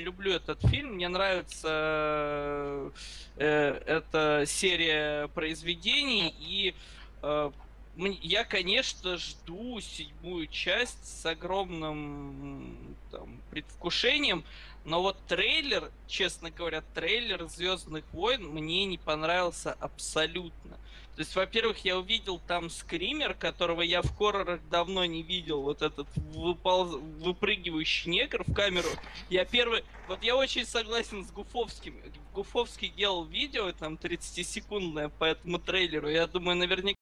люблю этот фильм. Мне нравится э, эта серия произведений. И э, я, конечно, жду седьмую часть с огромным там, предвкушением. Но вот трейлер, честно говоря, трейлер Звездных войн мне не понравился абсолютно. То есть, во-первых, я увидел там скример, которого я в хоррорах давно не видел. Вот этот выполз... выпрыгивающий негр в камеру. Я первый... Вот я очень согласен с Гуфовским. Гуфовский делал видео, там, 30-секундное по этому трейлеру. Я думаю, наверняка